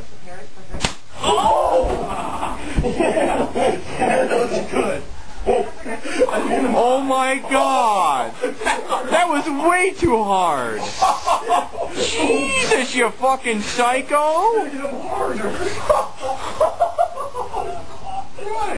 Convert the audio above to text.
I prepare for her? Oh! yeah, yeah, that was good. Oh my god! That was way too hard! Jesus, you fucking psycho!